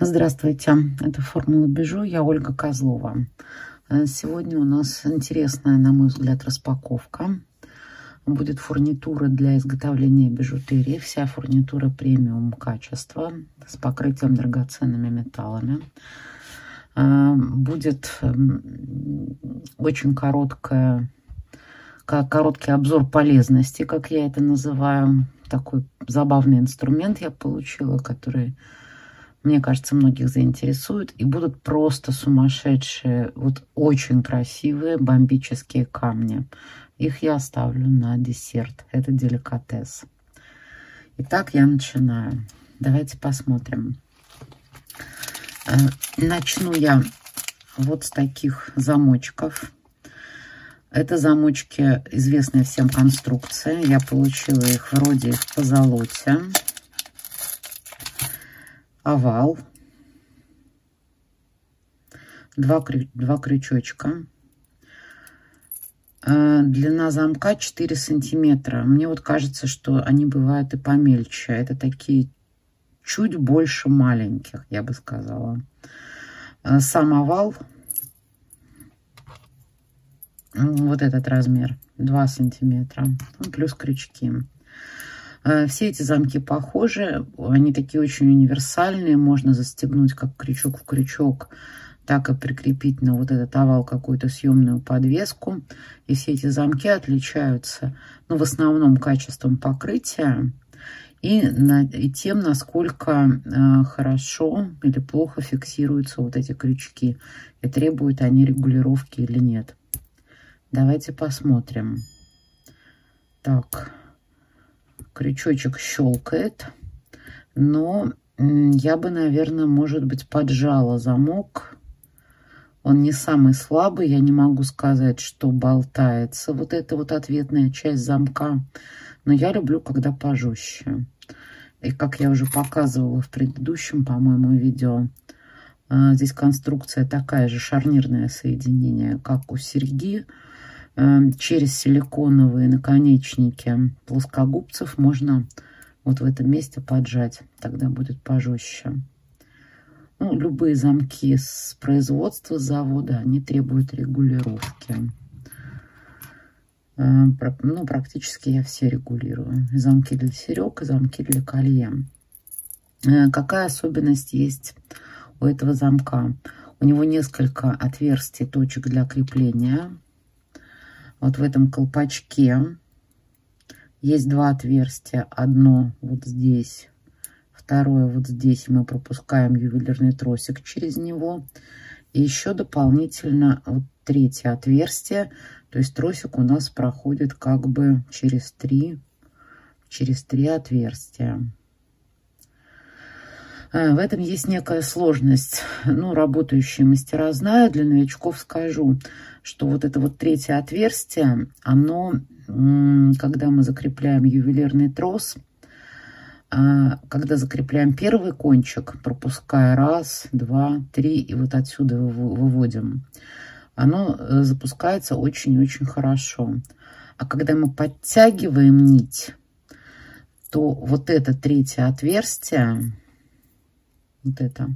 Здравствуйте, это Формула Бежу, я Ольга Козлова. Э, сегодня у нас интересная, на мой взгляд, распаковка. Будет фурнитура для изготовления бижутерии, вся фурнитура премиум качества с покрытием драгоценными металлами. Э, будет эм, очень короткая, короткий обзор полезности, как я это называю. Такой забавный инструмент я получила, который мне кажется, многих заинтересует. И будут просто сумасшедшие, вот очень красивые бомбические камни. Их я оставлю на десерт. Это деликатес. Итак, я начинаю. Давайте посмотрим. Э, начну я вот с таких замочков. Это замочки, известная всем конструкция. Я получила их вроде в позолоте овал, два, два крючочка. А, длина замка 4 сантиметра. Мне вот кажется, что они бывают и помельче. Это такие чуть больше маленьких, я бы сказала. А, сам овал, вот этот размер, 2 сантиметра, ну, плюс крючки. Э, все эти замки похожи, они такие очень универсальные, можно застегнуть как крючок в крючок, так и прикрепить на вот этот овал какую-то съемную подвеску. И все эти замки отличаются, ну, в основном качеством покрытия и, на, и тем, насколько э, хорошо или плохо фиксируются вот эти крючки, и требуют они регулировки или нет. Давайте посмотрим. Так крючочек щелкает, но я бы, наверное, может быть, поджала замок. Он не самый слабый, я не могу сказать, что болтается вот эта вот ответная часть замка, но я люблю, когда пожестче. И как я уже показывала в предыдущем, по-моему, видео, а, здесь конструкция такая же, шарнирное соединение, как у серьги, через силиконовые наконечники плоскогубцев можно вот в этом месте поджать. Тогда будет пожестче. Ну, любые замки с производства завода, они требуют регулировки. Эм, ну, практически я все регулирую. замки для серег, и замки для колье. Э, какая особенность есть у этого замка? У него несколько отверстий, точек для крепления вот в этом колпачке есть два отверстия. Одно вот здесь, второе вот здесь. Мы пропускаем ювелирный тросик через него. И еще дополнительно вот третье отверстие. То есть тросик у нас проходит как бы через три, через три отверстия. А, в этом есть некая сложность. Ну, работающие мастера знают, для новичков скажу, что вот это вот третье отверстие, оно, когда мы закрепляем ювелирный трос, а, когда закрепляем первый кончик, пропуская раз, два, три, и вот отсюда выводим, оно э, запускается очень-очень хорошо. А когда мы подтягиваем нить, то вот это третье отверстие, вот это,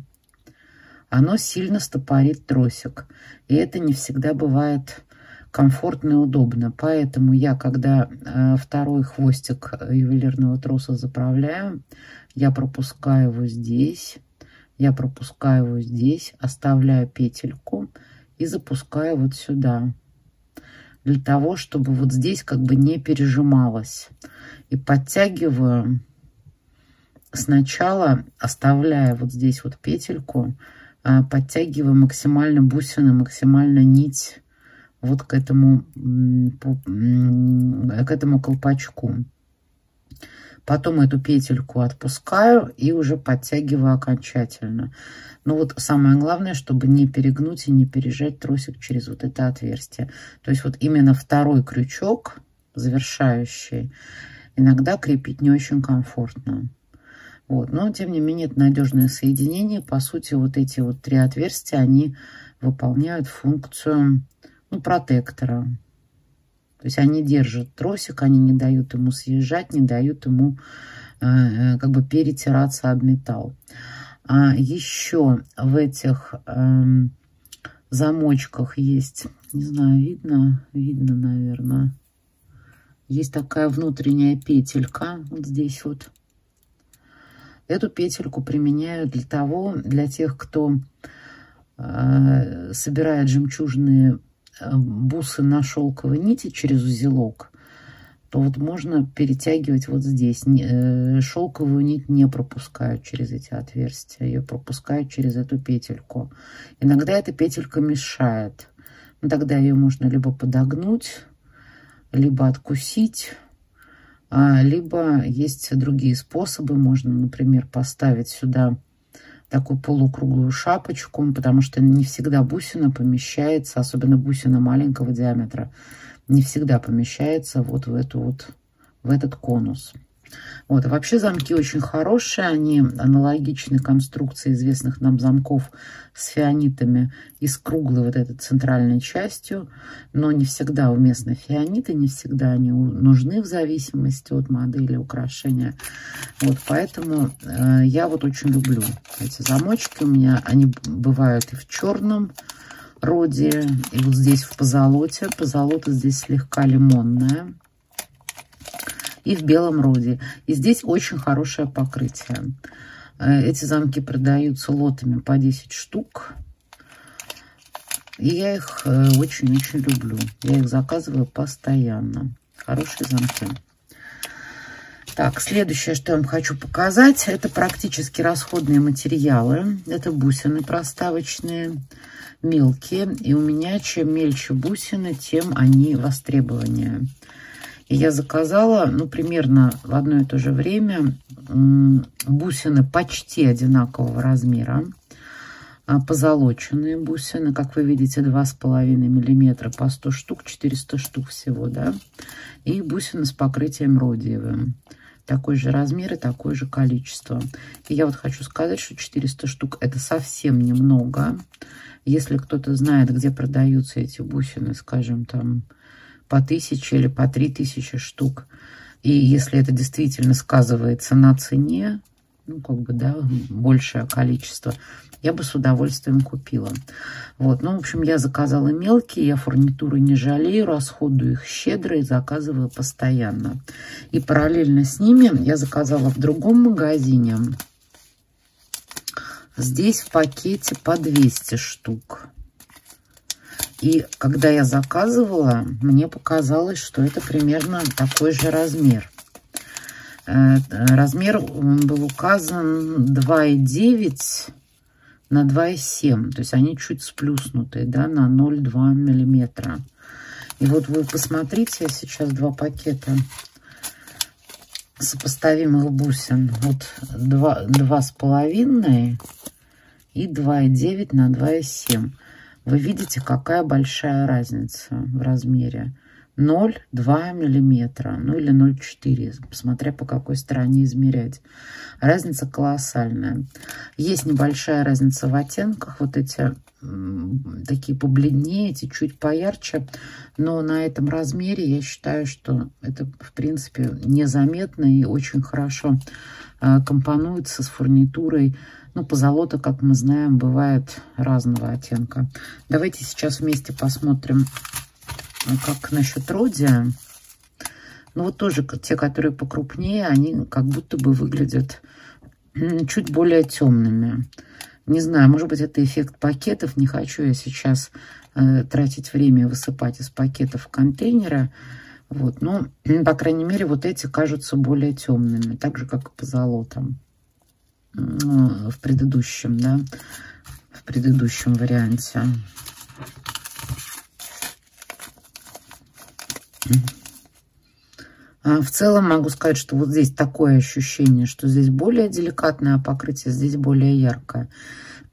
оно сильно стопорит тросик. И это не всегда бывает комфортно и удобно. Поэтому я, когда э, второй хвостик ювелирного троса заправляю, я пропускаю его здесь, я пропускаю его здесь, оставляю петельку и запускаю вот сюда. Для того, чтобы вот здесь как бы не пережималось. И подтягиваю сначала оставляя вот здесь вот петельку, а, подтягивая максимально бусины, максимально нить вот к этому, к этому колпачку. Потом эту петельку отпускаю и уже подтягиваю окончательно. Но вот самое главное, чтобы не перегнуть и не пережать тросик через вот это отверстие. То есть вот именно второй крючок, завершающий, иногда крепить не очень комфортно. Вот. Но, тем не менее, это надежное соединение. По сути, вот эти вот три отверстия, они выполняют функцию ну, протектора. То есть они держат тросик, они не дают ему съезжать, не дают ему э, э как бы перетираться об металл. А еще в этих эм, замочках есть, не знаю, видно, видно, наверное, есть такая внутренняя петелька вот здесь вот. Эту петельку применяю для того, для тех, кто э, собирает жемчужные э, бусы на шелковой нити через узелок то вот можно перетягивать вот здесь. Э, шелковую нить не пропускают через эти отверстия, ее пропускают через эту петельку. Иногда эта петелька мешает. Тогда ее можно либо подогнуть, либо откусить, либо есть другие способы. Можно, например, поставить сюда такую полукруглую шапочку, потому что не всегда бусина помещается, особенно бусина маленького диаметра, не всегда помещается вот в, эту вот, в этот конус. Вот. А вообще замки очень хорошие, они аналогичны конструкции известных нам замков с фианитами и с круглой вот этой центральной частью, но не всегда уместны фианиты, не всегда они нужны в зависимости от модели украшения. Вот поэтому э, я вот очень люблю эти замочки. У меня они бывают и в черном, роде. И вот здесь в позолоте. Позолота здесь слегка лимонная. И в белом роде. И здесь очень хорошее покрытие. Э, эти замки продаются лотами по 10 штук. И я их э, очень-очень люблю. Я их заказываю постоянно. Хорошие замки. Так, следующее, что я вам хочу показать, это практически расходные материалы. Это бусины проставочные мелкие. И у меня чем мельче бусины, тем они востребованнее. Я заказала, ну, примерно в одно и то же время бусины почти одинакового размера. А, позолоченные бусины, как вы видите, 2,5 миллиметра по 100 штук, 400 штук всего, да. И бусины с покрытием родиевым. Такой же размер и такое же количество. И я вот хочу сказать, что 400 штук это совсем немного. Если кто-то знает, где продаются эти бусины, скажем, там по тысяче или по три тысячи штук, и если это действительно сказывается на цене, ну, как бы, да, большее количество, я бы с удовольствием купила. Вот, ну, в общем, я заказала мелкие, я фурнитуры не жалею, расходую их щедро и заказываю постоянно. И параллельно с ними я заказала в другом магазине Здесь в пакете по 200 штук. И когда я заказывала, мне показалось, что это примерно такой же размер. Э, размер был указан 2,9 на 2,7. То есть они чуть сплюснутые, да, на 0,2 миллиметра. И вот вы посмотрите, сейчас два пакета сопоставимых бусин. Вот два, два с половиной и 2,9 на 2,7. Вы видите, какая большая разница в размере. 0,2 миллиметра, ну или 0,4, смотря по какой стороне измерять. Разница колоссальная. Есть небольшая разница в оттенках, вот эти такие побледнее, эти чуть поярче, но на этом размере я считаю, что это, в принципе, незаметно и очень хорошо а, компонуется с фурнитурой ну, позолота, как мы знаем, бывает разного оттенка. Давайте сейчас вместе посмотрим, как насчет родия. Ну, вот тоже те, которые покрупнее, они как будто бы выглядят чуть более темными. Не знаю, может быть, это эффект пакетов. Не хочу я сейчас э, тратить время высыпать из пакетов в контейнеры. Вот, но, по крайней мере, вот эти кажутся более темными, так же, как и по золотам в предыдущем, да, в предыдущем варианте. А в целом могу сказать, что вот здесь такое ощущение, что здесь более деликатное покрытие, здесь более яркое.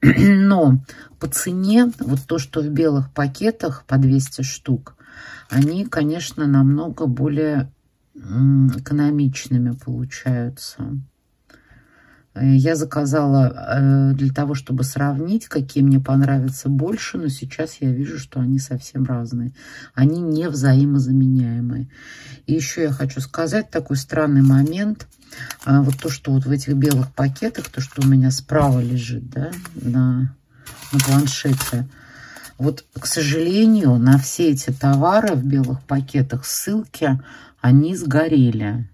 Но по цене, вот то, что в белых пакетах по 200 штук, они, конечно, намного более экономичными получаются. Э, я заказала э, для того, чтобы сравнить, какие мне понравятся больше, но сейчас я вижу, что они совсем разные. Они не взаимозаменяемые. И еще я хочу сказать такой странный момент. А, вот то, что вот в этих белых пакетах, то, что у меня справа лежит, да, на, на планшете, вот, к сожалению, на все эти товары в белых пакетах ссылки, они сгорели.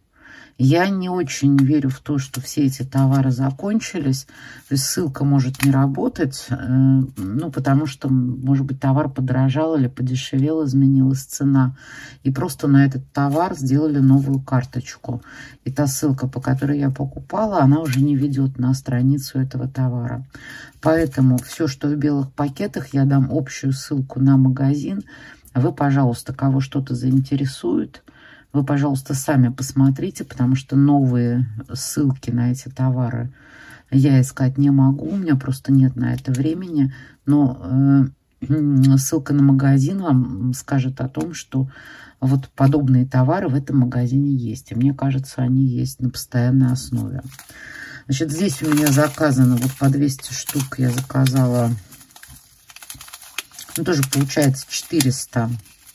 Я не очень верю в то, что все эти товары закончились. То есть ссылка может не работать, э, ну, потому что, может быть, товар подорожал или подешевел, изменилась цена. И просто на этот товар сделали новую карточку. И та ссылка, по которой я покупала, она уже не ведет на страницу этого товара. Поэтому все, что в белых пакетах, я дам общую ссылку на магазин. Вы, пожалуйста, кого что-то заинтересует, вы, пожалуйста, сами посмотрите, потому что новые ссылки на эти товары я искать не могу. У меня просто нет на это времени. Но э, ссылка на магазин вам скажет о том, что вот подобные товары в этом магазине есть. И мне кажется, они есть на постоянной основе. Значит, здесь у меня заказано вот по 200 штук. Я заказала, ну, тоже получается 400,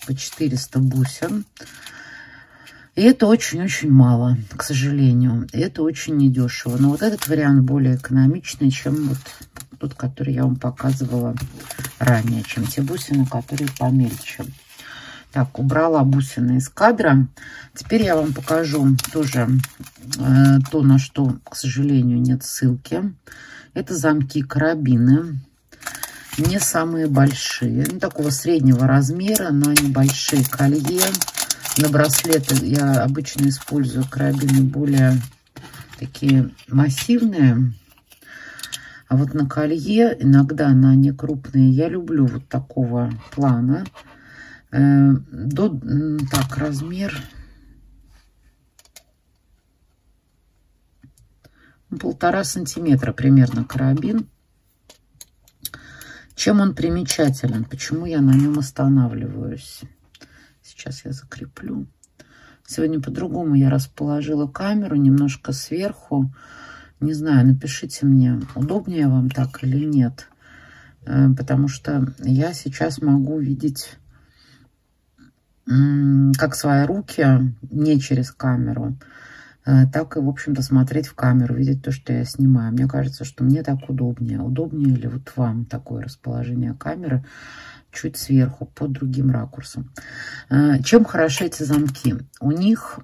по 400 бусин. И это очень-очень мало, к сожалению. И это очень недешево. Но вот этот вариант более экономичный, чем вот тот, который я вам показывала ранее, чем те бусины, которые помельче. Так, убрала бусины из кадра. Теперь я вам покажу тоже э, то, на что, к сожалению, нет ссылки. Это замки-карабины. Не самые большие. Ну, такого среднего размера на небольшие колье на браслеты я обычно использую карабины более такие массивные. А вот на колье, иногда на некрупные, я люблю вот такого плана. Э, до, так, размер полтора сантиметра примерно карабин. Чем он примечателен? Почему я на нем останавливаюсь? Сейчас я закреплю. Сегодня по-другому я расположила камеру немножко сверху. Не знаю, напишите мне, удобнее вам так или нет. Э, потому что я сейчас могу видеть как свои руки не через камеру, э, так и, в общем-то, смотреть в камеру, видеть то, что я снимаю. Мне кажется, что мне так удобнее. Удобнее ли вот вам такое расположение камеры? Чуть сверху, под другим ракурсом. Э, чем хороши эти замки? У них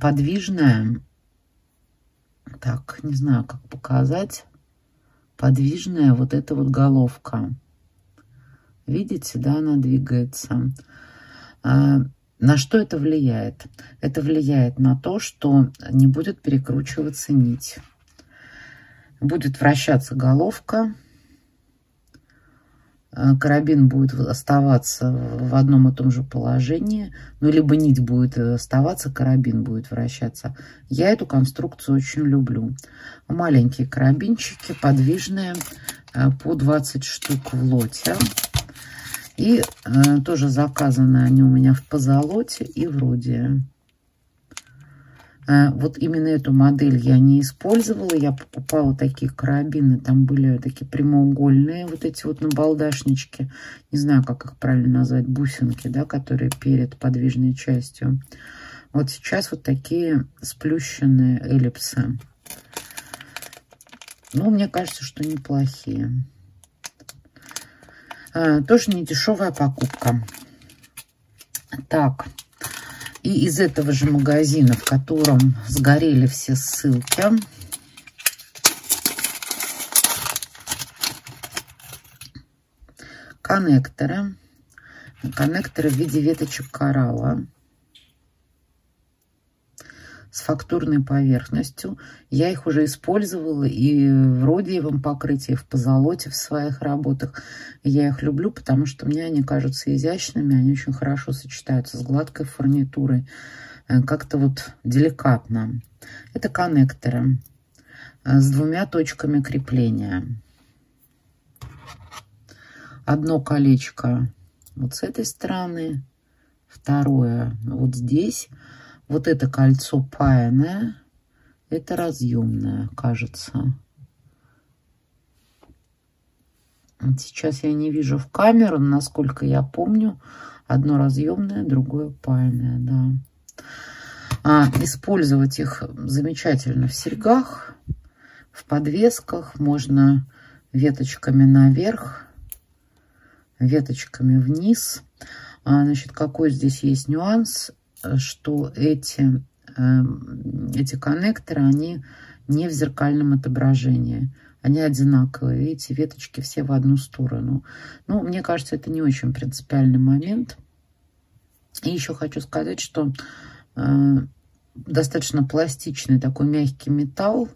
подвижная, так, не знаю, как показать, подвижная вот эта вот головка. Видите, да, она двигается. Э, на что это влияет? Это влияет на то, что не будет перекручиваться нить. Будет вращаться головка, карабин будет оставаться в одном и том же положении, ну, либо нить будет оставаться, карабин будет вращаться. Я эту конструкцию очень люблю. Маленькие карабинчики, подвижные, э, по 20 штук в лоте. И э, тоже заказаны они у меня в позолоте и вроде Э, вот именно эту модель я не использовала. Я покупала такие карабины. Там были такие прямоугольные вот эти вот набалдашнички. Не знаю, как их правильно назвать. Бусинки, да, которые перед подвижной частью. Вот сейчас вот такие сплющенные эллипсы. Ну, мне кажется, что неплохие. А, тоже не дешевая покупка. Так, и из этого же магазина, в котором сгорели все ссылки, коннекторы. Коннекторы в виде веточек коралла с фактурной поверхностью. Я их уже использовала и в родиевом покрытии, в позолоте в своих работах. Я их люблю, потому что мне они кажутся изящными, они очень хорошо сочетаются с гладкой фурнитурой. Э, как-то вот деликатно. Это коннекторы э, с двумя точками крепления. Одно колечко вот с этой стороны, второе вот здесь – вот это кольцо паяное. Это разъемная, кажется. Сейчас я не вижу в камеру, насколько я помню, одно разъемное, другое паяное, да. А, использовать их замечательно в серьгах, в подвесках. Можно веточками наверх, веточками вниз. А, значит, какой здесь есть нюанс, что эти, э, эти коннекторы, они не в зеркальном отображении. Они одинаковые. Видите, веточки все в одну сторону. Ну, мне кажется, это не очень принципиальный момент. И еще хочу сказать, что э, достаточно пластичный такой мягкий металл.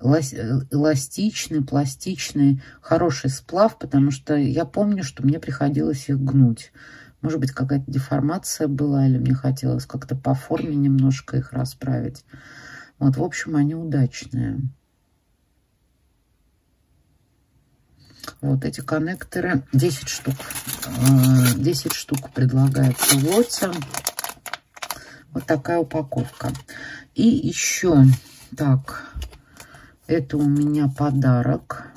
Эластичный, пластичный, хороший сплав, потому что я помню, что мне приходилось их гнуть. Может быть, какая-то деформация была, или мне хотелось как-то по форме немножко их расправить. Вот, в общем, они удачные. Вот эти коннекторы, 10 штук. 10 э, штук предлагается в лоте. Вот такая упаковка. И еще, так, это у меня подарок.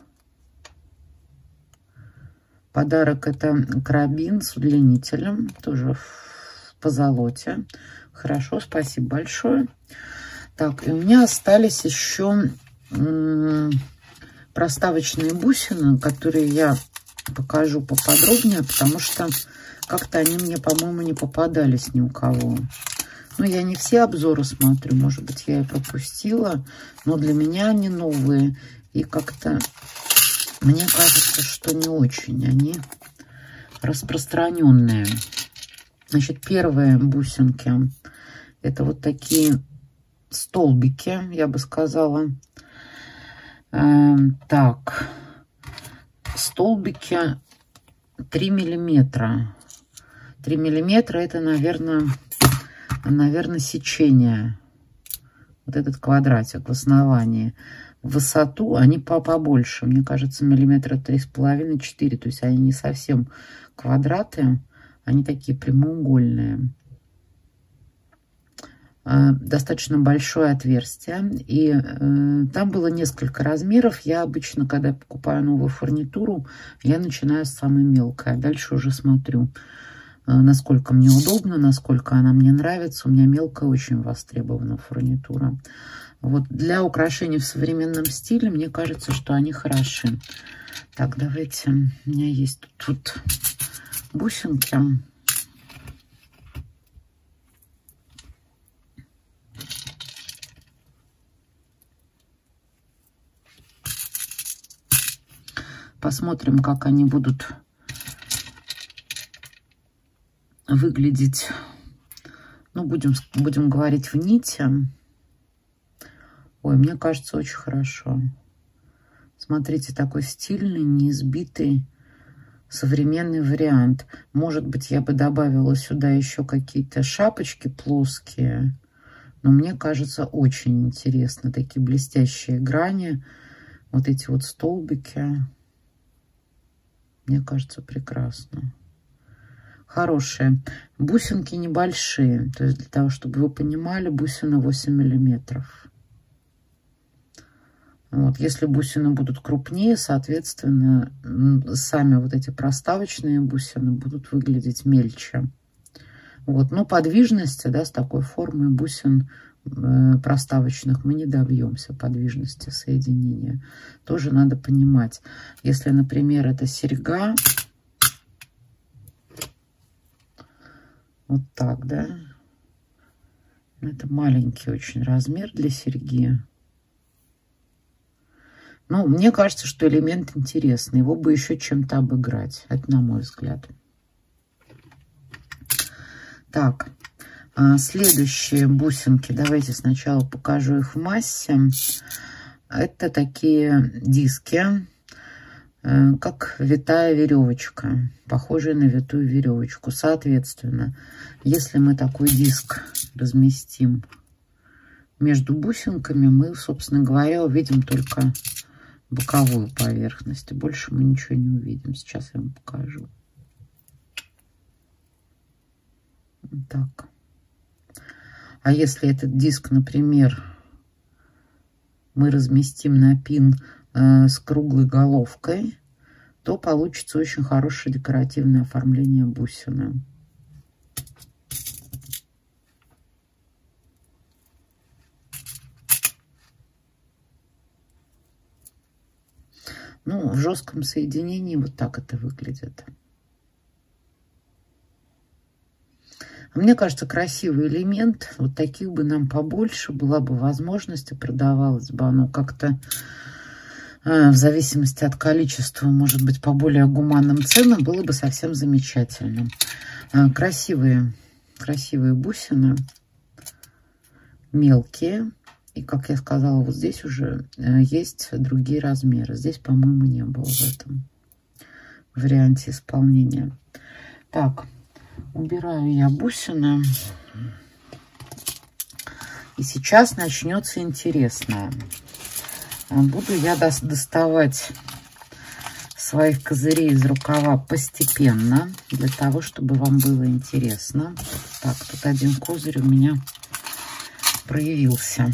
Подарок это карабин с удлинителем, тоже в позолоте. Хорошо, спасибо большое. Так, и у меня остались еще проставочные бусины, которые я покажу поподробнее, потому что как-то они мне, по-моему, не попадались ни у кого. Ну, я не все обзоры смотрю, может быть, я и пропустила, но для меня они новые. И как-то мне кажется, что не очень они распространенные. Значит, первые бусинки, это вот такие столбики, я бы сказала. Эм, так, столбики 3 миллиметра. 3 миллиметра это, наверное, наверное, сечение. Вот этот квадратик в основании. Высоту они по побольше. Мне кажется, миллиметра три с половиной, четыре. То есть они не совсем квадраты. Они такие прямоугольные. А, достаточно большое отверстие. И э, там было несколько размеров. Я обычно, когда покупаю новую фурнитуру, я начинаю с самой мелкой. А дальше уже смотрю, э, насколько мне удобно, насколько она мне нравится. У меня мелкая очень востребована фурнитура. Вот для украшений в современном стиле, мне кажется, что они хороши. Так, давайте. У меня есть тут, тут бусинки. Посмотрим, как они будут выглядеть. Ну, будем, будем говорить в нити. Ой, мне кажется, очень хорошо. Смотрите, такой стильный, неизбитый, современный вариант. Может быть, я бы добавила сюда еще какие-то шапочки плоские. Но мне кажется, очень интересно. Такие блестящие грани. Вот эти вот столбики. Мне кажется, прекрасно. Хорошие. Бусинки небольшие. То есть для того, чтобы вы понимали, бусина 8 миллиметров. Вот, если бусины будут крупнее, соответственно, сами вот эти проставочные бусины будут выглядеть мельче. Вот, но подвижности, да, с такой формой бусин Э, проставочных мы не добьемся подвижности соединения. Тоже надо понимать. Если, например, это серьга, вот так, да, это маленький очень размер для серьги. Ну, мне кажется, что элемент интересный. Его бы еще чем-то обыграть. Это на мой взгляд. Так, а, следующие бусинки, давайте сначала покажу их в массе. Это такие диски, э, как витая веревочка, похожие на витую веревочку. Соответственно, если мы такой диск разместим между бусинками, мы, собственно говоря, увидим только боковую поверхность. Больше мы ничего не увидим. Сейчас я вам покажу. Так. А если этот диск, например, мы разместим на пин э, с круглой головкой, то получится очень хорошее декоративное оформление бусины. Ну, в жестком соединении вот так это выглядит. Мне кажется, красивый элемент. Вот таких бы нам побольше. Была бы возможность, и продавалось бы оно как-то э, в зависимости от количества, может быть, по более гуманным ценам, было бы совсем замечательно. Э, красивые, красивые бусины, мелкие. И, как я сказала, вот здесь уже э, есть другие размеры. Здесь, по-моему, не было в этом варианте исполнения. Так, Убираю я бусины. И сейчас начнется интересное. Буду я доставать своих козырей из рукава постепенно, для того, чтобы вам было интересно. Так, тут один козырь у меня проявился.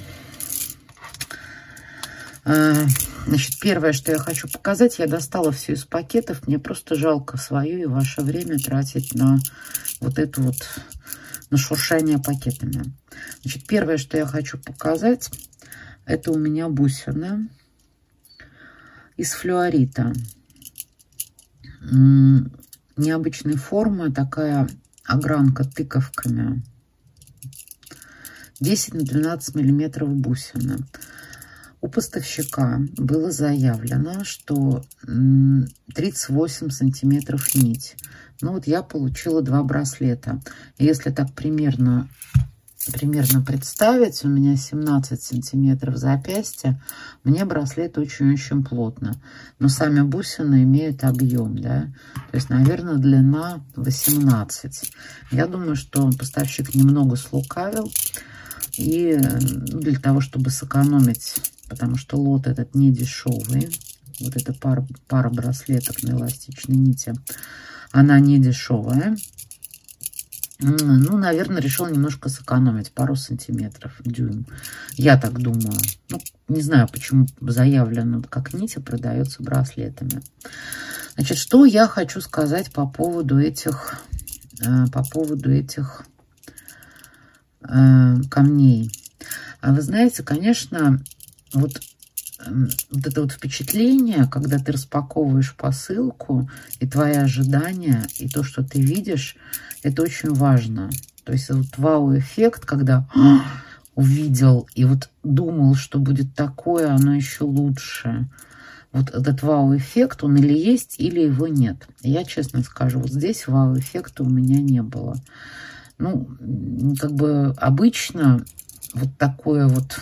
А, значит, первое, что я хочу показать, я достала все из пакетов. Мне просто жалко свое и ваше время тратить на вот это вот, на шуршание пакетами. Значит, первое, что я хочу показать, это у меня бусины из флюорита. Необычной формы, такая огранка тыковками. 10 на 12 миллиметров бусины. У поставщика было заявлено, что 38 сантиметров нить. Ну вот я получила два браслета. Если так примерно, примерно представить, у меня 17 сантиметров запястья, мне браслет очень-очень плотно. Но сами бусины имеют объем, да. То есть, наверное, длина 18. Я думаю, что поставщик немного слукавил. И ну, для того, чтобы сэкономить потому что лот этот не дешевый. Вот эта пара, пара браслеток на эластичной нити, она не дешевая. Ну, наверное, решил немножко сэкономить пару сантиметров, дюйм. Я так думаю. Ну, не знаю, почему заявлено, как нити продается браслетами. Значит, что я хочу сказать по поводу этих, э, по поводу этих э, камней. А вы знаете, конечно, вот, вот это вот впечатление, когда ты распаковываешь посылку, и твои ожидания, и то, что ты видишь, это очень важно. То есть вот вау-эффект, когда «А, увидел и вот думал, что будет такое, оно еще лучше. Вот этот вау-эффект, он или есть, или его нет. Я честно скажу, вот здесь вау-эффекта у меня не было. Ну, как бы обычно вот такое вот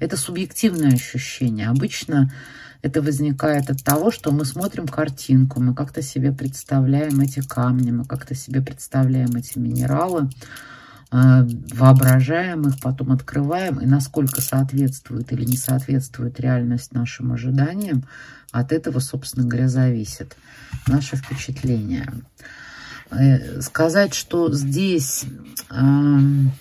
это субъективное ощущение. Обычно это возникает от того, что мы смотрим картинку, мы как-то себе представляем эти камни, мы как-то себе представляем эти минералы, э, воображаем их, потом открываем, и насколько соответствует или не соответствует реальность нашим ожиданиям, от этого, собственно говоря, зависит наше впечатление. Э, сказать, что здесь эм,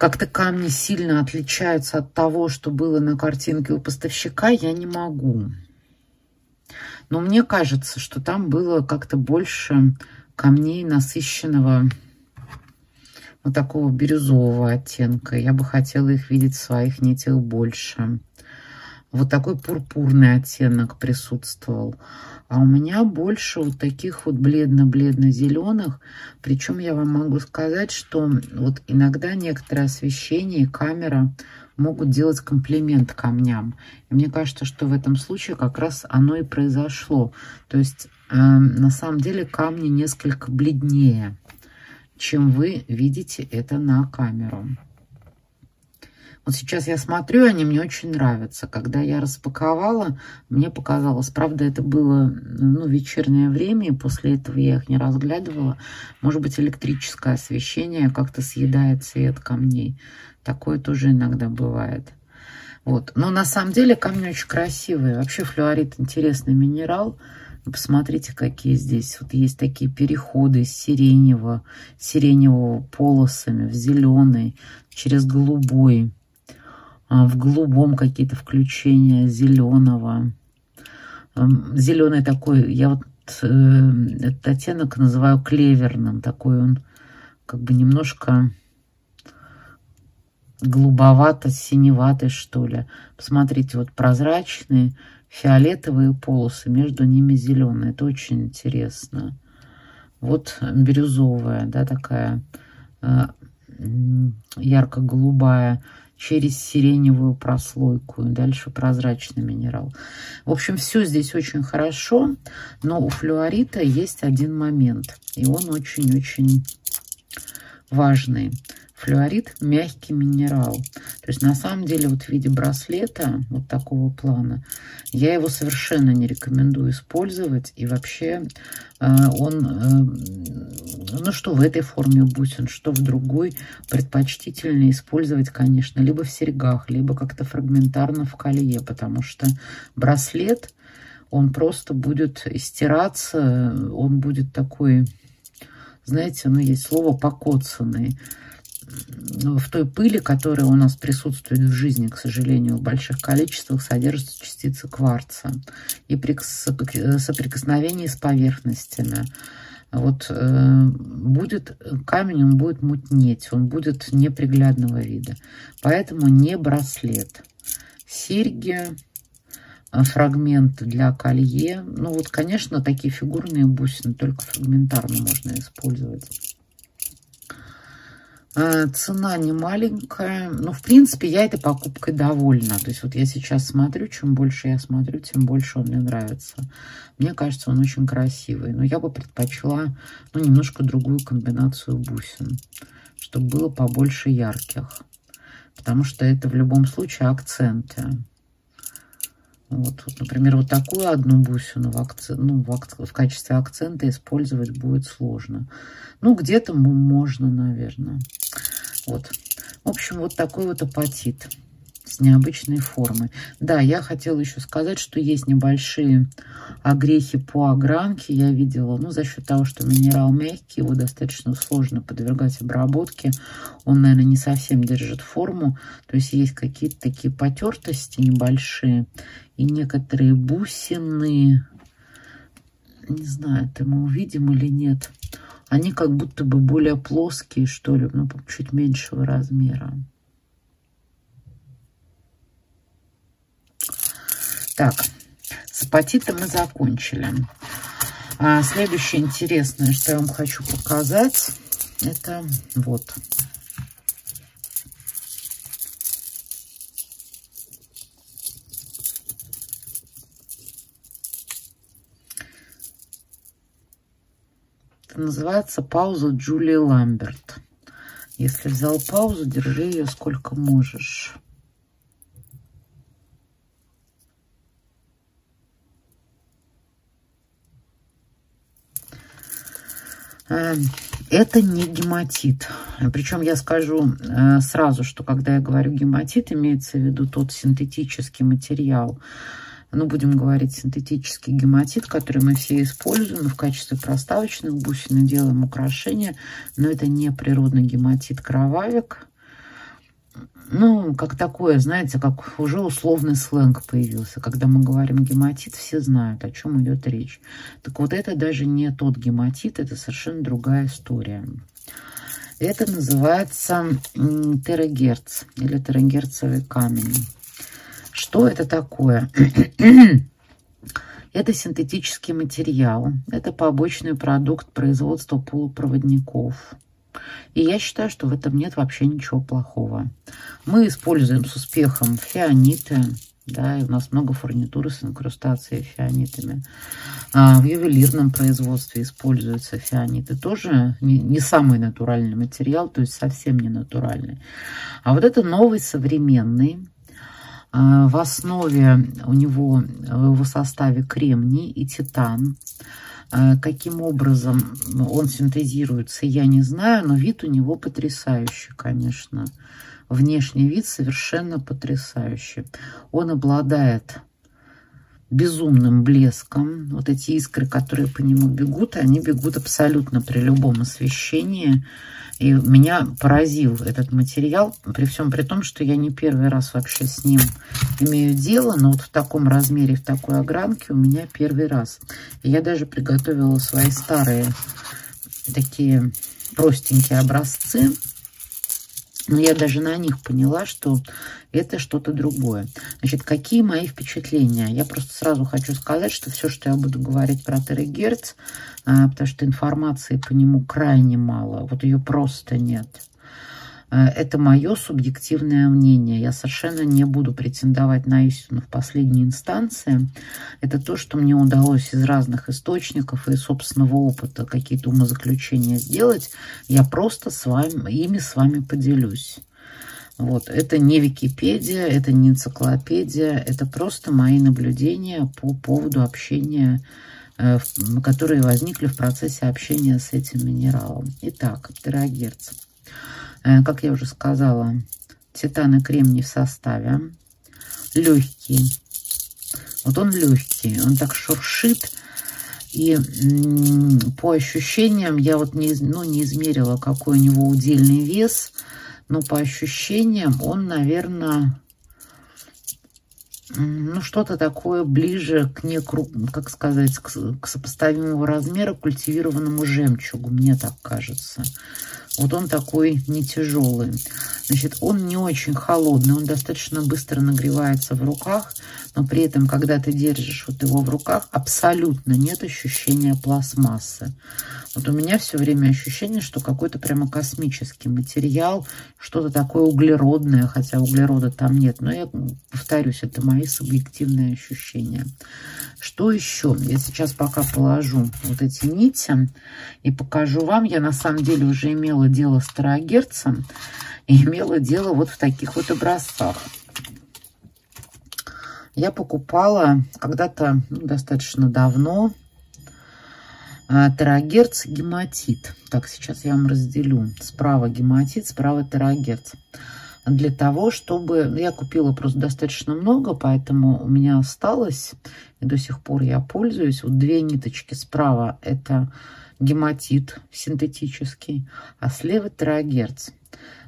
как-то камни сильно отличаются от того, что было на картинке у поставщика, я не могу. Но мне кажется, что там было как-то больше камней насыщенного вот такого бирюзового оттенка. Я бы хотела их видеть в своих нитях больше. Вот такой пурпурный оттенок присутствовал. А у меня больше вот таких вот бледно-бледно-зеленых. Причем я вам могу сказать, что вот иногда некоторое освещение и камера могут делать комплимент камням. И мне кажется, что в этом случае как раз оно и произошло. То есть э, на самом деле камни несколько бледнее, чем вы видите это на камеру. Вот сейчас я смотрю, они мне очень нравятся. Когда я распаковала, мне показалось, правда, это было ну, вечернее время, и после этого я их не разглядывала. Может быть, электрическое освещение как-то съедает цвет камней. Такое тоже иногда бывает. Вот. Но на самом деле камни очень красивые. Вообще флюорит интересный минерал. Посмотрите, какие здесь. Вот есть такие переходы из сиреневого, сиреневого полосами в зеленый, через голубой. А, в голубом какие-то включения зеленого. Зеленый такой, я вот э, этот оттенок называю клеверным. Такой он как бы немножко голубовато-синеватый, что ли. Посмотрите, вот прозрачные фиолетовые полосы, между ними зеленые. Это очень интересно. Вот бирюзовая, да, такая э, ярко-голубая через сиреневую прослойку. И дальше прозрачный минерал. В общем, все здесь очень хорошо, но у флюорита есть один момент. И он очень-очень важный. Флюорит – мягкий минерал. То есть на самом деле вот в виде браслета вот такого плана я его совершенно не рекомендую использовать. И вообще э, он, э, ну что в этой форме бусин, что в другой, предпочтительнее использовать, конечно, либо в серьгах, либо как-то фрагментарно в колье, потому что браслет, он просто будет стираться, он будет такой, знаете, ну есть слово покоцанный в той пыли, которая у нас присутствует в жизни, к сожалению, в больших количествах, содержатся частицы кварца. И при соприкосновении с поверхностями вот э, будет камень, он будет мутнеть, он будет неприглядного вида. Поэтому не браслет. Серьги, э, фрагмент для колье. Ну вот, конечно, такие фигурные бусины только фрагментарно можно использовать. Э, цена не маленькая. Но, в принципе, я этой покупкой довольна. То есть вот я сейчас смотрю, чем больше я смотрю, тем больше он мне нравится. Мне кажется, он очень красивый. Но я бы предпочла ну, немножко другую комбинацию бусин, чтобы было побольше ярких. Потому что это в любом случае акценты. Вот, вот, например, вот такую одну бусину в, акци... ну, в, ак... в качестве акцента использовать будет сложно. Ну, где-то можно, наверное. Вот. В общем, вот такой вот апатит с необычной формой. Да, я хотела еще сказать, что есть небольшие огрехи по огранке. Я видела, ну, за счет того, что минерал мягкий, его достаточно сложно подвергать обработке. Он, наверное, не совсем держит форму. То есть есть какие-то такие потертости небольшие. И некоторые бусины, не знаю, это мы увидим или нет, они как будто бы более плоские, что ли, ну, чуть меньшего размера. Так, с апатитом мы закончили. А следующее интересное, что я вам хочу показать, это вот. Называется пауза Джулии Ламберт. Если взял паузу, держи ее сколько можешь. Э, это не гематит. Причем я скажу э, сразу, что когда я говорю гематит, имеется в виду тот синтетический материал, ну, будем говорить, синтетический гематит, который мы все используем в качестве проставочных бусин и делаем украшения, но это не природный гематит кровавик, ну, как такое, знаете, как уже условный сленг появился. Когда мы говорим гематит, все знают, о чем идет речь. Так вот, это даже не тот гематит, это совершенно другая история. Это называется терагерц или терагерцовый камень. Что это такое? Это синтетический материал. Это побочный продукт производства полупроводников. И я считаю, что в этом нет вообще ничего плохого. Мы используем с успехом фианиты. Да, и у нас много фурнитуры с инкрустацией фианитами. А в ювелирном производстве используются фианиты. Тоже не, не самый натуральный материал, то есть совсем не натуральный. А вот это новый, современный. А, в основе у него в его составе кремний и титан. Э, каким образом он синтезируется, я не знаю, но вид у него потрясающий, конечно. Внешний вид совершенно потрясающий. Он обладает безумным блеском. Вот эти искры, которые по нему бегут, они бегут абсолютно при любом освещении. И меня поразил этот материал, при всем при том, что я не первый раз вообще с ним имею дело, но вот в таком размере, в такой огранке у меня первый раз. И я даже приготовила свои старые такие простенькие образцы но я даже на них поняла, что это что-то другое. Значит, какие мои впечатления? Я просто сразу хочу сказать, что все, что я буду говорить про Терегерц, потому что информации по нему крайне мало, вот ее просто нет. Э, это мое субъективное мнение. Я совершенно не буду претендовать на истину в последней инстанции. Это то, что мне удалось из разных источников и собственного опыта какие-то умозаключения сделать. Я просто с вами, ими с вами поделюсь. Вот. Это не Википедия, это не энциклопедия, это просто мои наблюдения по поводу общения, э, которые возникли в процессе общения с этим минералом. Итак, терагерц. Э, как я уже сказала, титан и кремний в составе. Легкий. Вот он легкий, он так шуршит. И по ощущениям, я вот не, ну, не измерила, какой у него удельный вес, но по ощущениям он, наверное, ну, что-то такое ближе к некру, как сказать, к, к сопоставимого размера культивированному жемчугу, мне так кажется. Вот он такой не тяжелый. Значит, он не очень холодный, он достаточно быстро нагревается в руках, но при этом, когда ты держишь вот его в руках, абсолютно нет ощущения пластмассы. Вот у меня все время ощущение, что какой-то прямо космический материал, что-то такое углеродное, хотя углерода там нет. Но я повторюсь, это мои субъективные ощущения. Что еще? Я сейчас пока положу вот эти нити и покажу вам. Я на самом деле уже имела дело с терагерцем и имела дело вот в таких вот образцах. Я покупала когда-то ну, достаточно давно а, терагерц гематит. Так, сейчас я вам разделю. Справа гематит, справа терагерц. Для того, чтобы... Я купила просто достаточно много, поэтому у меня осталось, и до сих пор я пользуюсь. Вот две ниточки справа это гематит синтетический, а слева терагерц.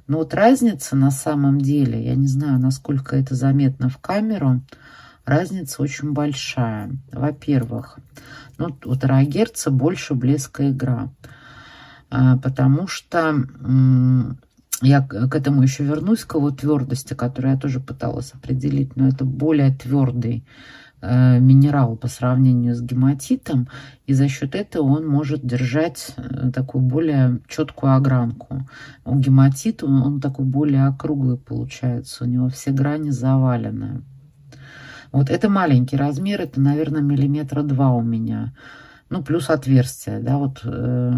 Но вот разница на самом деле, я не знаю, насколько это заметно в камеру, разница очень большая. Во-первых, ну, у терагерца больше блеска игра, а, потому что я к этому еще вернусь, к его твердости, которую я тоже пыталась определить, но это более твердый минерал по сравнению с гематитом, и за счет этого он может держать э, такую более четкую огранку. У гематита он, такой более округлый получается, у него все грани завалены. Вот это маленький размер, это, наверное, миллиметра два у меня. Ну, плюс отверстие, да, вот э,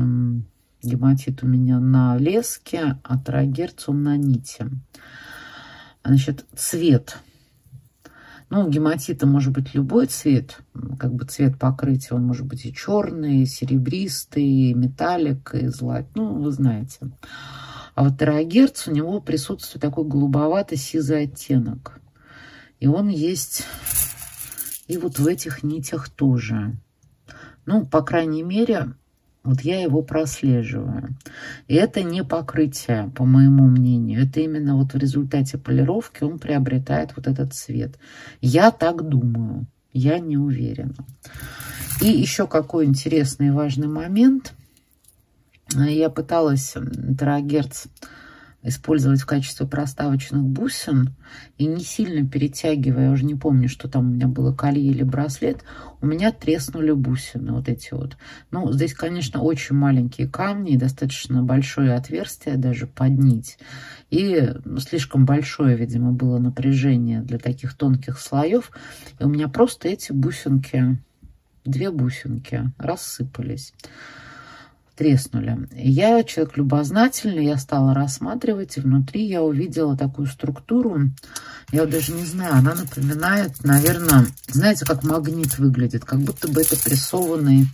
гематит у меня на леске, а трагерц на нити. Значит, цвет – ну, гематита может быть любой цвет, как бы цвет покрытия, он может быть и черный, и серебристый, и металлик, и злат, ну, вы знаете. А вот терагерц, у него присутствует такой голубовато-сизый оттенок. И он есть и вот в этих нитях тоже. Ну, по крайней мере, вот я его прослеживаю. И это не покрытие, по моему мнению. Это именно вот в результате полировки он приобретает вот этот цвет. Я так думаю. Я не уверена. И еще какой интересный и важный момент. Я пыталась Терагерц использовать в качестве проставочных бусин и не сильно перетягивая, я уже не помню, что там у меня было, колье или браслет, у меня треснули бусины вот эти вот. Ну, здесь, конечно, очень маленькие камни и достаточно большое отверстие даже под нить. И слишком большое, видимо, было напряжение для таких тонких слоев. И у меня просто эти бусинки, две бусинки рассыпались треснули. Я человек любознательный, я стала рассматривать, и внутри я увидела такую структуру, я даже не знаю, она напоминает, наверное, знаете, как магнит выглядит, как будто бы это прессованный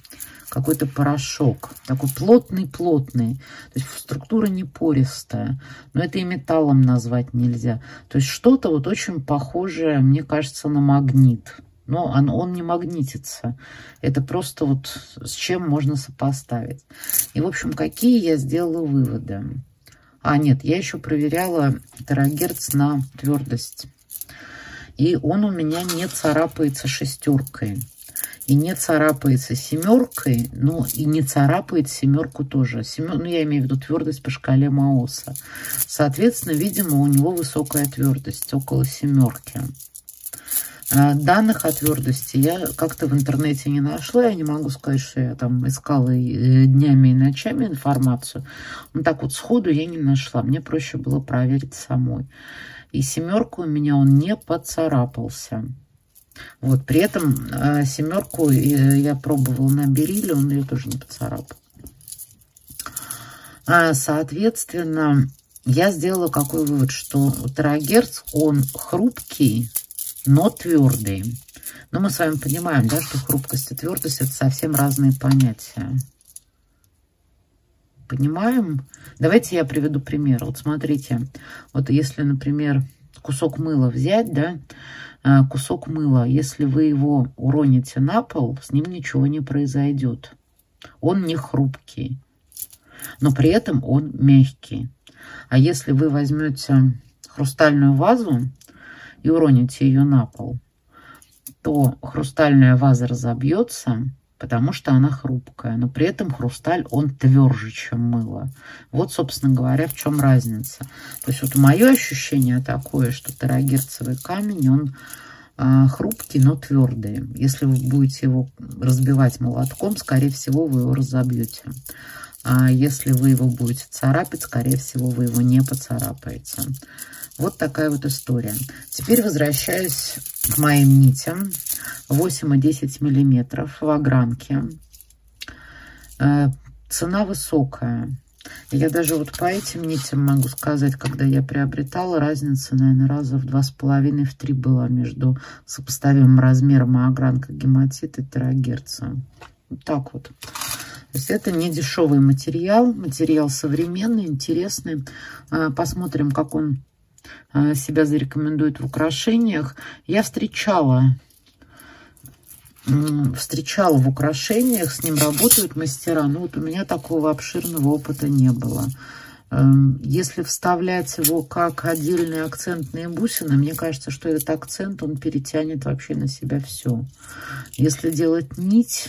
какой-то порошок, такой плотный-плотный. То есть структура не пористая, но это и металлом назвать нельзя. То есть что-то вот очень похожее, мне кажется, на магнит. Но он, он не магнитится. Это просто вот с чем можно сопоставить. И, в общем, какие я сделала выводы? А, нет, я еще проверяла терагерц на твердость. И он у меня не царапается шестеркой. И не царапается семеркой, ну и не царапает семерку тоже. Семер... Ну, я имею в виду твердость по шкале Маоса. Соответственно, видимо, у него высокая твердость, около семерки. А, данных о твердости я как-то в интернете не нашла. Я не могу сказать, что я там искала э, днями и ночами информацию. Но так вот сходу я не нашла. Мне проще было проверить самой. И семерку у меня он не поцарапался. Вот, при этом э, семерку э, я пробовала на бериле, он ее тоже не поцарапал. А, соответственно, я сделала какой вывод, что терагерц, он хрупкий, но твердый. Но мы с вами понимаем, да, что хрупкость и твердость – это совсем разные понятия. Понимаем? Давайте я приведу пример. Вот смотрите, вот если, например, кусок мыла взять, да, а, кусок мыла, если вы его уроните на пол, с ним ничего не произойдет. Он не хрупкий, но при этом он мягкий. А если вы возьмете хрустальную вазу и уроните ее на пол, то хрустальная ваза разобьется, потому что она хрупкая. Но при этом хрусталь, он тверже, чем мыло. Вот, собственно говоря, в чем разница. То есть вот мое ощущение такое, что терагерцевый камень, он э, хрупкий, но твердый. Если вы будете его разбивать молотком, скорее всего, вы его разобьете. А если вы его будете царапать, скорее всего, вы его не поцарапаете. Вот такая вот история. Теперь возвращаюсь к моим нитям. 8 и 10 миллиметров в огранке. Э, цена высокая. Я даже вот по этим нитям могу сказать, когда я приобретала, разница, наверное, раза в два с половиной, в три была между сопоставимым размером огранка гематита и терагерца. Вот так вот. То есть это не дешевый материал, материал современный, интересный. Э, посмотрим, как он себя зарекомендует в украшениях. Я встречала встречала в украшениях, с ним работают мастера, но вот у меня такого обширного опыта не было. Эм, если вставлять его как отдельные акцентные бусины, мне кажется, что этот акцент, он перетянет вообще на себя все. Если делать нить,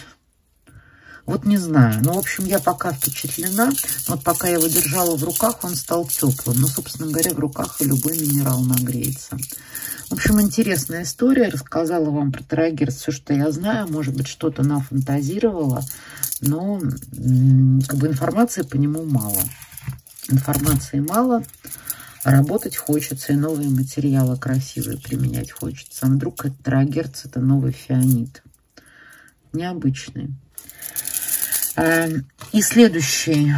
вот не знаю. Ну, в общем, я пока впечатлена. Вот пока я его держала в руках, он стал теплым. Ну, собственно говоря, в руках и любой минерал нагреется. В общем, интересная история. Рассказала вам про Трагер все, что я знаю. Может быть, что-то нафантазировала. Но как бы информации по нему мало. Информации мало. Работать хочется, и новые материалы красивые применять хочется. А вдруг это Трагерц, это новый фианит. Необычный. Эм, и следующий.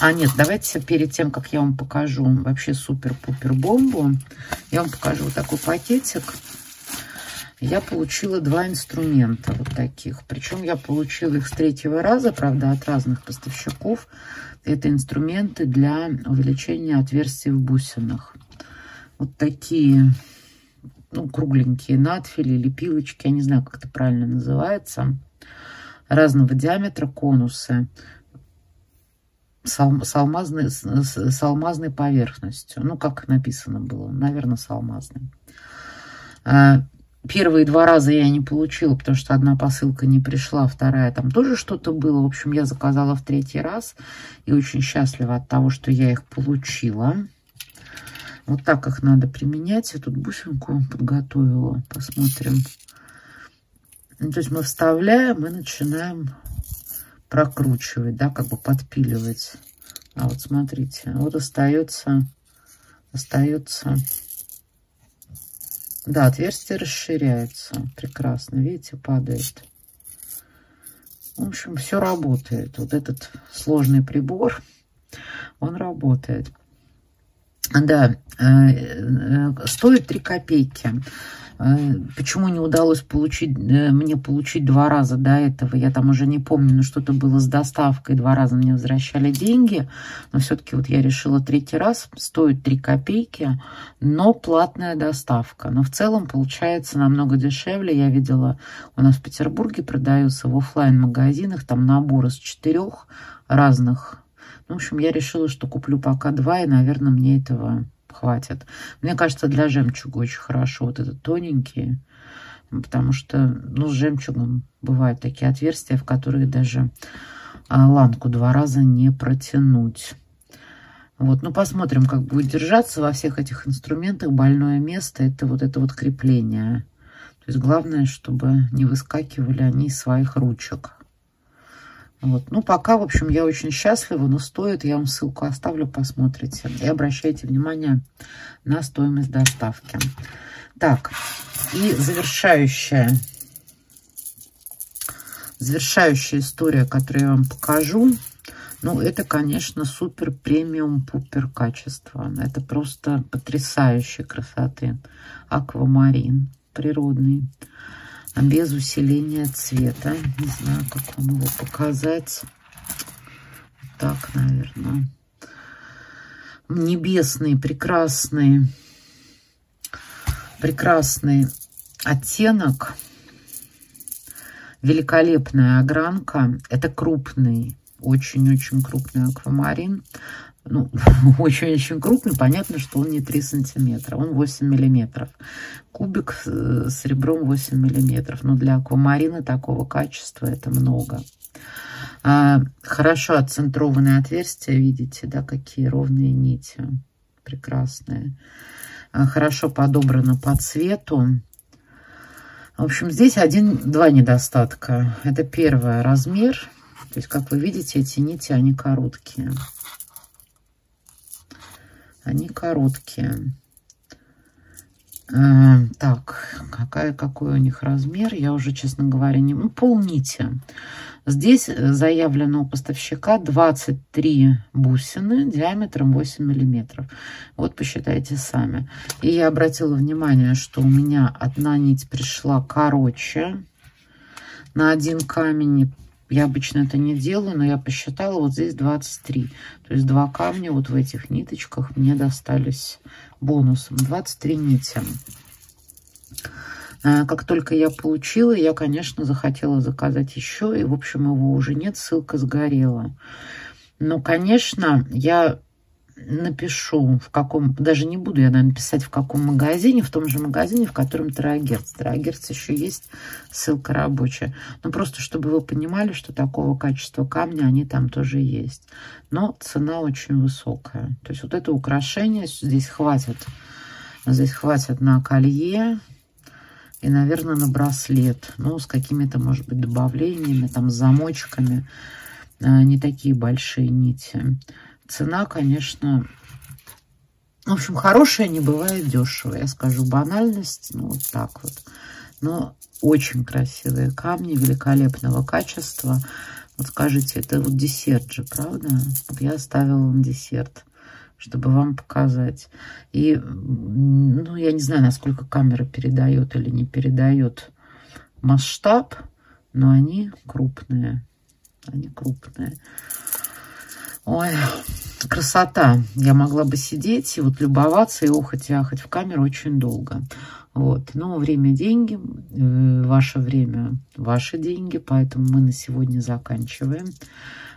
А нет, давайте перед тем, как я вам покажу вообще супер-пупер бомбу, я вам покажу вот такой пакетик. Я получила два инструмента вот таких. Причем я получила их с третьего раза, правда, от разных поставщиков. Это инструменты для увеличения отверстий в бусинах. Вот такие ну, кругленькие надфили или пилочки, я не знаю, как это правильно называется разного диаметра конусы с, алмазной, с алмазной поверхностью. Ну, как написано было, наверное, с алмазной. А, первые два раза я не получила, потому что одна посылка не пришла, вторая там тоже что-то было. В общем, я заказала в третий раз и очень счастлива от того, что я их получила. Вот так их надо применять. Я тут бусинку подготовила. Посмотрим. Ну, то есть мы вставляем и начинаем прокручивать, да, как бы подпиливать. А вот смотрите, вот остается, остается, да, отверстие расширяется. Прекрасно, видите, падает. В общем, все работает. Вот этот сложный прибор, он работает. Да, э, э, стоит 3 копейки. Э, почему не удалось получить, мне получить два раза до этого, я там уже не помню, но что-то было с доставкой, два раза мне возвращали деньги, но все-таки вот я решила третий раз, стоит 3 копейки, но платная доставка. Но в целом получается намного дешевле. Я видела, у нас в Петербурге продаются в офлайн магазинах там набор из четырех разных ну, в общем, я решила, что куплю пока два, и, наверное, мне этого хватит. Мне кажется, для жемчуга очень хорошо вот этот тоненький, потому что, ну, с жемчугом бывают такие отверстия, в которые даже а, ланку два раза не протянуть. Вот, ну, посмотрим, как будет держаться во всех этих инструментах. Больное место – это вот это вот крепление. То есть главное, чтобы не выскакивали они из своих ручек. Вот. Ну, пока, в общем, я очень счастлива, но стоит, я вам ссылку оставлю, посмотрите. И обращайте внимание на стоимость доставки. Так, и завершающая, завершающая история, которую я вам покажу, ну, это, конечно, супер премиум пупер качество. Это просто потрясающей красоты. Аквамарин природный без усиления цвета. Не знаю, как вам его показать. Так, наверное. Небесный, прекрасный, прекрасный оттенок. Великолепная огранка. Это крупный, очень-очень крупный аквамарин ну, очень-очень крупный, понятно, что он не 3 сантиметра, он 8 миллиметров. Кубик с ребром 8 миллиметров. Но для аквамарина такого качества это много. А, хорошо отцентрованные отверстия, видите, да, какие ровные нити. Прекрасные. А, хорошо подобрано по цвету. В общем, здесь один-два недостатка. Это первое, размер. То есть, как вы видите, эти нити, они короткие. Они короткие. А, так, какая, какой у них размер, я уже, честно говоря, не... Ну, полнити. Здесь заявлено у поставщика 23 бусины диаметром 8 миллиметров. Вот посчитайте сами. И я обратила внимание, что у меня одна нить пришла короче на один камень я обычно это не делаю, но я посчитала, вот здесь 23. То есть два камня вот в этих ниточках мне достались бонусом. 23 нити. А, как только я получила, я, конечно, захотела заказать еще. И, в общем, его уже нет, ссылка сгорела. Но, конечно, я напишу, в каком, даже не буду я, наверное, писать, в каком магазине, в том же магазине, в котором Терагерц. Терагерц еще есть, ссылка рабочая. Но просто, чтобы вы понимали, что такого качества камня они там тоже есть. Но цена очень высокая. То есть вот это украшение здесь хватит. Здесь хватит на колье и, наверное, на браслет. Ну, с какими-то, может быть, добавлениями, там, замочками. А, не такие большие нити. Цена, конечно, в общем, хорошая не бывает дешево. Я скажу банальность, ну, вот так вот. Но очень красивые камни, великолепного качества. Вот скажите, это вот десерт же, правда? Вот я оставила вам десерт, чтобы вам показать. И, ну, я не знаю, насколько камера передает или не передает масштаб, но они крупные. Они крупные. Ой, красота. Я могла бы сидеть и вот любоваться и охать и ахать в камеру очень долго. Вот. Но время – деньги, э, ваше время – ваши деньги, поэтому мы на сегодня заканчиваем.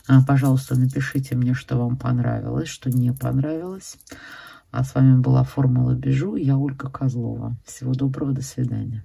А, пожалуйста, напишите мне, что вам понравилось, что не понравилось. А с вами была Формула Бежу. Я Ольга Козлова. Всего доброго, до свидания.